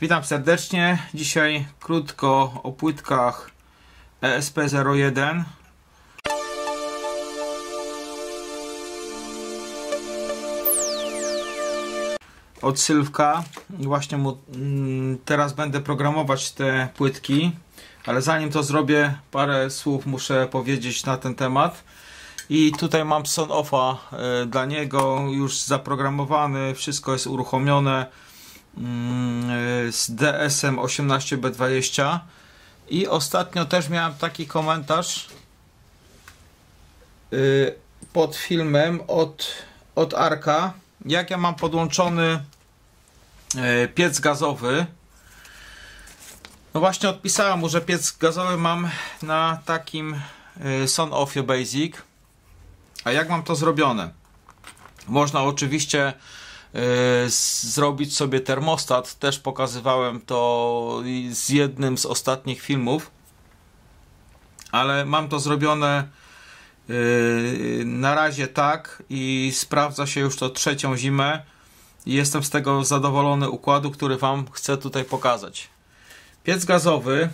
Witam serdecznie. Dzisiaj krótko o płytkach E ESP01. Od Sylwka. Właśnie mu, mm, teraz będę programować te płytki, ale zanim to zrobię, parę słów muszę powiedzieć na ten temat. I tutaj mam son offa y, dla niego już zaprogramowany, wszystko jest uruchomione z DSM 18B20 i ostatnio też miałem taki komentarz y, pod filmem od, od Arka. Jak ja mam podłączony y, piec gazowy? No właśnie odpisałem mu, że piec gazowy mam na takim y, Son Offie Basic. A jak mam to zrobione? Można oczywiście zrobić sobie termostat. Też pokazywałem to z jednym z ostatnich filmów. Ale mam to zrobione y, na razie tak i sprawdza się już to trzecią zimę. Jestem z tego zadowolony układu, który Wam chcę tutaj pokazać. Piec gazowy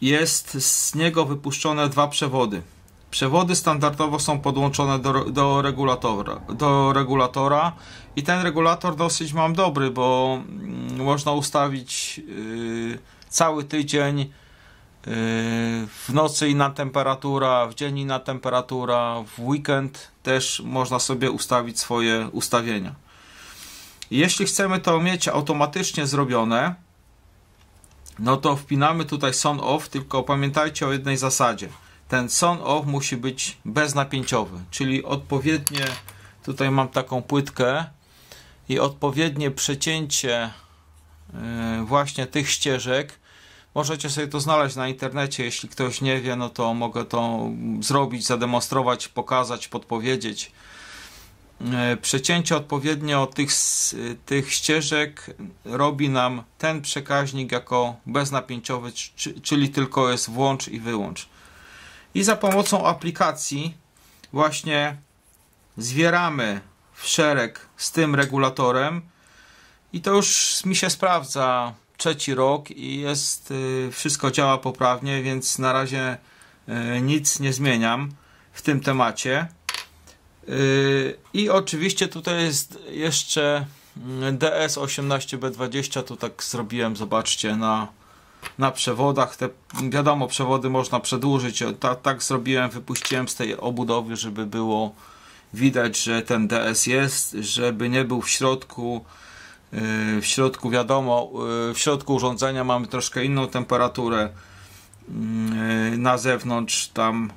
jest z niego wypuszczone dwa przewody. Przewody standardowo są podłączone do, do, regulatora, do regulatora i ten regulator dosyć mam dobry, bo mm, można ustawić yy, cały tydzień yy, w nocy inna temperatura, w dzień inna temperatura, w weekend też można sobie ustawić swoje ustawienia. Jeśli chcemy to mieć automatycznie zrobione, no to wpinamy tutaj son off, tylko pamiętajcie o jednej zasadzie – ten son off musi być beznapięciowy, czyli odpowiednie, tutaj mam taką płytkę i odpowiednie przecięcie właśnie tych ścieżek. Możecie sobie to znaleźć na internecie, jeśli ktoś nie wie, no to mogę to zrobić, zademonstrować, pokazać, podpowiedzieć. Przecięcie odpowiednio tych, tych ścieżek robi nam ten przekaźnik jako beznapięciowy, czyli tylko jest włącz i wyłącz i za pomocą aplikacji właśnie zwieramy w szereg z tym regulatorem i to już mi się sprawdza trzeci rok i jest wszystko działa poprawnie, więc na razie nic nie zmieniam w tym temacie. I oczywiście tutaj jest jeszcze DS18B20, tu tak zrobiłem, zobaczcie, na na przewodach. Te, wiadomo, przewody można przedłużyć. Ta, tak zrobiłem, wypuściłem z tej obudowy, żeby było widać, że ten DS jest, żeby nie był w środku. Yy, w środku, wiadomo, yy, w środku urządzenia mamy troszkę inną temperaturę. Yy, na zewnątrz tam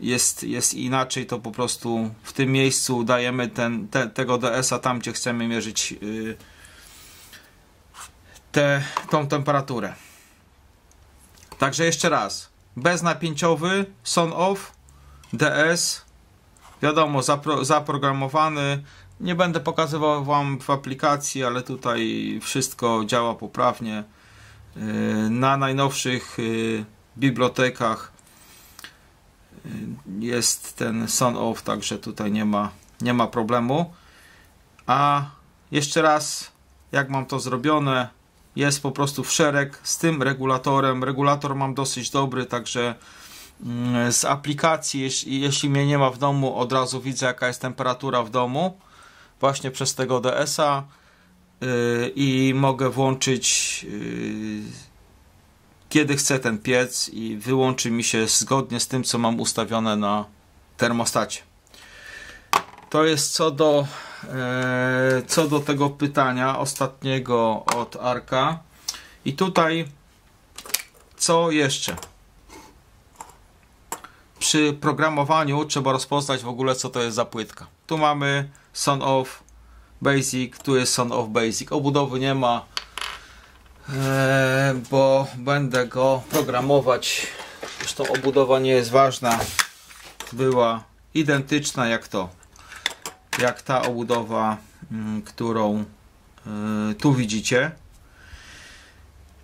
jest, jest inaczej, to po prostu w tym miejscu dajemy ten, te, tego DS-a tam, gdzie chcemy mierzyć te, tą temperaturę. Także jeszcze raz. Beznapięciowy, son off, DS, wiadomo, zapro, zaprogramowany. Nie będę pokazywał Wam w aplikacji, ale tutaj wszystko działa poprawnie. Y, na najnowszych y, bibliotekach y, jest ten son off, także tutaj nie ma, nie ma problemu. A jeszcze raz, jak mam to zrobione, jest po prostu w szereg z tym regulatorem. Regulator mam dosyć dobry, także mm, z aplikacji, jeśli, mnie nie ma w domu, od razu widzę jaka jest temperatura w domu właśnie przez tego DS-a yy, i mogę włączyć yy, kiedy chcę ten piec i wyłączy mi się zgodnie z tym, co mam ustawione na termostacie. To jest co do co do tego pytania ostatniego od Arka. I tutaj co jeszcze? Przy programowaniu trzeba rozpoznać w ogóle co to jest za płytka. Tu mamy Son of Basic, tu jest Son of Basic. Obudowy nie ma, e, bo będę go programować. Zresztą obudowa nie jest ważna. Była identyczna jak to jak ta obudowa, mm, którą y, tu widzicie.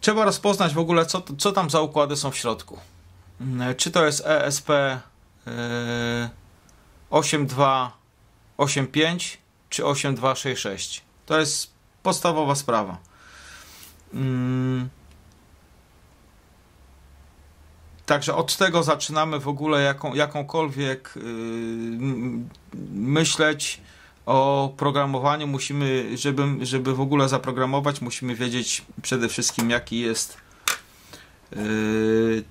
Trzeba rozpoznać w ogóle, co, co tam za układy są w środku. Mm, czy to jest ESP 8285, czy 8266. To jest podstawowa sprawa. Także od tego zaczynamy w ogóle jaką, jakąkolwiek yy, myśleć o programowaniu. Musimy, żeby, żeby w ogóle zaprogramować, musimy wiedzieć przede wszystkim jaki jest yy,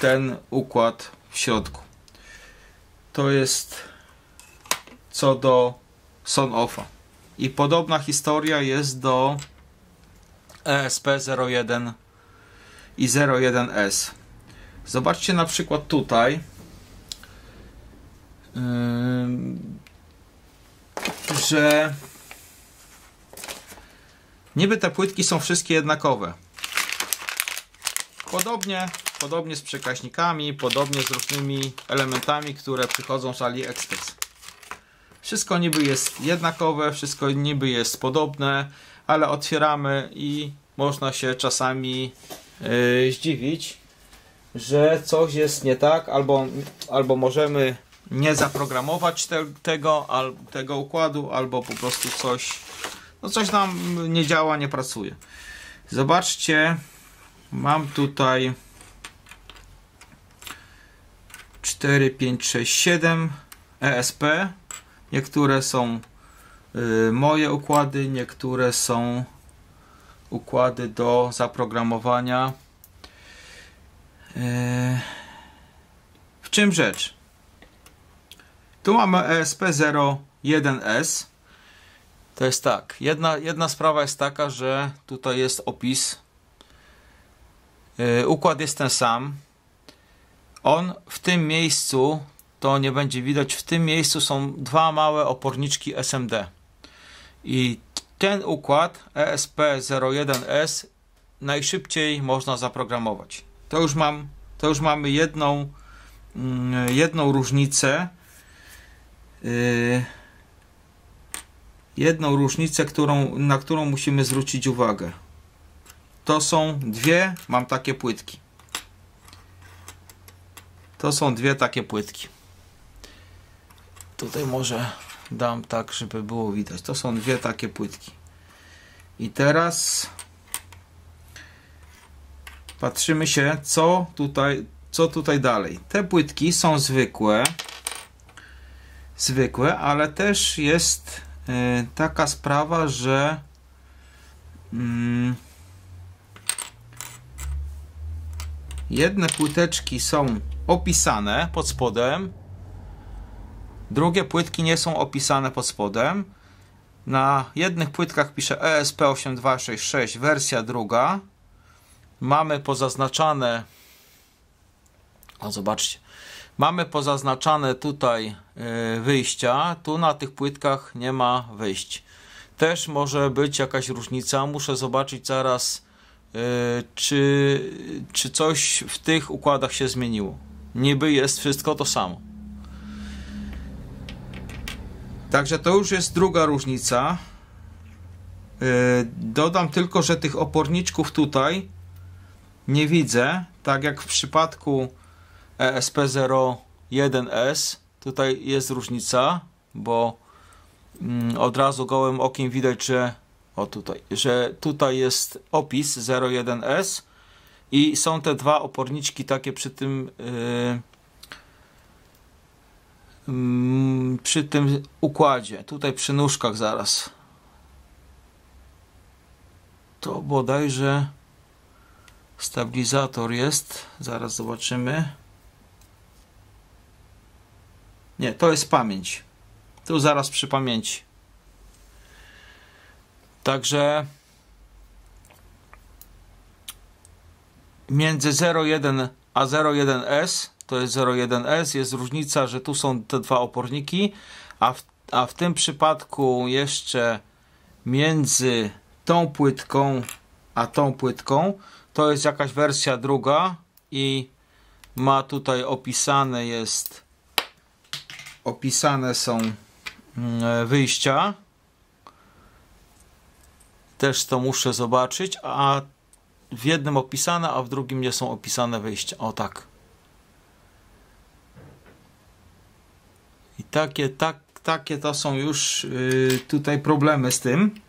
ten układ w środku. To jest co do son-offa. I podobna historia jest do ESP01 i 01S. Zobaczcie na przykład tutaj, że niby te płytki są wszystkie jednakowe. Podobnie, podobnie z przekaźnikami, podobnie z różnymi elementami, które przychodzą z AliExpress. Wszystko niby jest jednakowe, wszystko niby jest podobne, ale otwieramy i można się czasami yy, zdziwić, że coś jest nie tak, albo, albo możemy nie zaprogramować te, tego, al, tego układu, albo po prostu coś, no coś nam nie działa, nie pracuje. Zobaczcie, mam tutaj 4, 5, 6, 7 ESP. Niektóre są y, moje układy, niektóre są układy do zaprogramowania. Y, w czym rzecz? Tu mamy ESP01S. To jest tak. Jedna, jedna sprawa jest taka, że tutaj jest opis. Yy, układ jest ten sam. On w tym miejscu, to nie będzie widać, w tym miejscu są dwa małe oporniczki SMD. I ten układ ESP01S najszybciej można zaprogramować. To już mam, to już mamy jedną, mm, jedną różnicę Y, jedną różnicę, którą, na którą musimy zwrócić uwagę. To są dwie, mam takie płytki. To są dwie takie płytki. Tutaj może dam tak, żeby było widać. To są dwie takie płytki. I teraz patrzymy się, co tutaj, co tutaj dalej. Te płytki są zwykłe zwykłe, ale też jest e, taka sprawa, że mm, jedne płyteczki są opisane pod spodem, drugie płytki nie są opisane pod spodem. Na jednych płytkach pisze ESP8266 wersja druga. Mamy pozaznaczane o zobaczcie Mamy pozaznaczane tutaj e, wyjścia, tu na tych płytkach nie ma wyjść. Też może być jakaś różnica, muszę zobaczyć zaraz, e, czy, czy coś w tych układach się zmieniło. Niby jest wszystko to samo. Także to już jest druga różnica. E, dodam tylko, że tych oporniczków tutaj nie widzę, tak jak w przypadku ESP01S. Tutaj jest różnica, bo mm, od razu gołym okiem widać, że o tutaj, że tutaj jest opis 01S i są te dwa oporniczki takie przy tym yy, przy tym układzie, tutaj przy nóżkach zaraz. To bodajże stabilizator jest, zaraz zobaczymy. Nie, to jest pamięć. Tu zaraz przy pamięci. Także między 01 a 01S to jest 01S jest różnica, że tu są te dwa oporniki, a w, a w tym przypadku jeszcze między tą płytką a tą płytką to jest jakaś wersja druga i ma tutaj opisane jest opisane są mm, wyjścia. Też to muszę zobaczyć, a w jednym opisane, a w drugim nie są opisane wyjścia. O tak. I takie, tak, takie to są już yy, tutaj problemy z tym.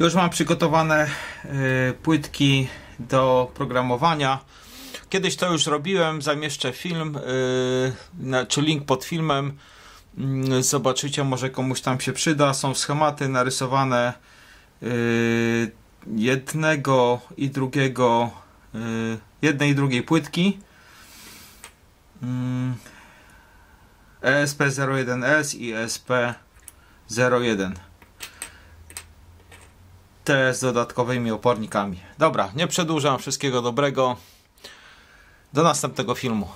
Już mam przygotowane y, płytki do programowania. Kiedyś to już robiłem, zamieszczę film, y, czy link pod filmem. Y, zobaczycie, może komuś tam się przyda. Są schematy narysowane y, jednego i drugiego, jednej i drugiej płytki. ESP01S i ESP01 te z dodatkowymi opornikami. Dobra, nie przedłużam. Wszystkiego dobrego. Do następnego filmu.